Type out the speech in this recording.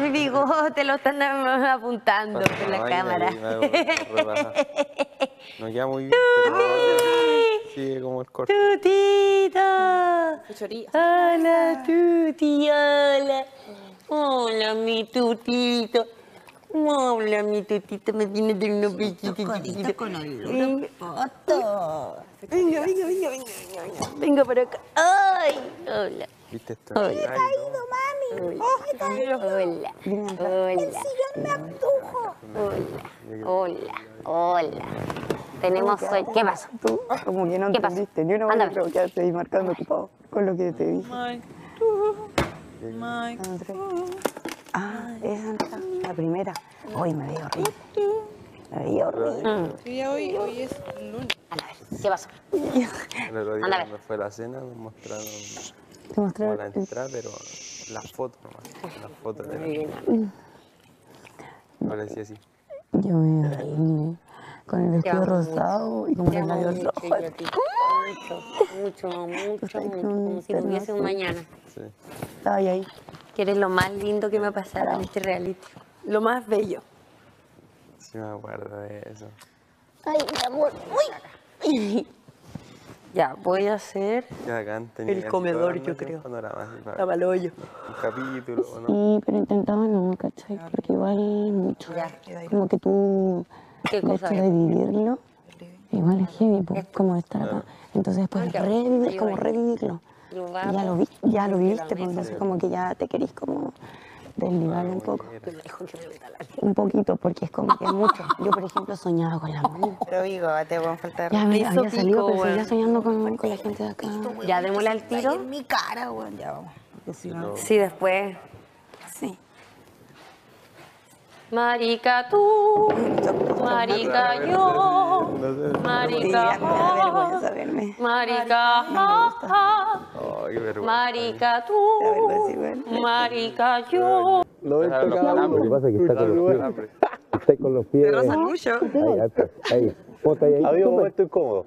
Mi bigote lo están apuntando por la cámara. ahí me hago una rebaja. No queda muy bien, pero sigue como el corte. ¡Tutito! Hola, Tuti, hola. Hola, mi tutito. Hola, mi tutito. Me viene de unos besitos chiquititos. con a foto. Venga, venga, venga, venga, venga, venga. Venga para acá. ¡Ay! Hola. ¿Viste esto? Hola. Hola. Hola. Hola. me abdujo. Hola. Hola. Hola. Tenemos hoy. ¿Qué pasó? Tú como que no entendiste ni una vez, Ándame. pero quedaste ahí marcando ocupado con lo que te dije. Mike. Mike. André. Ah, esa la primera. Hoy me veía horrible. Me veía horrible. Sí, ya hoy, hoy es lunes. Anda, a ver. ¿Qué pasó? El otro día Anda a ver. cuando fue la cena nos mostraron Te la entrada, pero las fotos nomás. Las fotos de la... Mm. Parecía así. Yo me horrible. Con el vestido rosado y los amo labios mucho. Mucho, mucho, mucho, con Como si no hubiese un mañana. Sí. Estaba ahí, ahí. Que eres lo más lindo que me ha pasado en este reality. Lo más bello. Sí me acuerdo de eso. Ay, mi amor. Uy. Ya, voy a hacer El comedor, yo creo. Para la balollo. un capítulo, ¿o ¿no? Sí, pero intentaba no, ¿cachai? Porque igual mucho. Como que tú, ¿Qué el cosa de vivirlo, igual es heavy, pues, como estar acá. Entonces después Ah, ya. revivir, como revivirlo. Y ya lo, vi, ya lo viste, pues, entonces como que ya te querís como desligar un poco. Un poquito, porque es como que es mucho. Yo, por ejemplo, soñaba con la mano. Pero digo, te van a faltar. Ya me había salido, pero seguía soñando con, con la gente de acá. Ya, démosle al tiro. En mi cara, weón, ya vamos. Sí, después. sí. Marica tú, marica yo, marica vergüenza verme. marica marica tú, marica yo. Lo Lo que pasa es que está con los pies, está con los pies. Mucho. Ahí, ahí, ahí. Ponte ahí, ahí. Había un Toma. momento incómodo.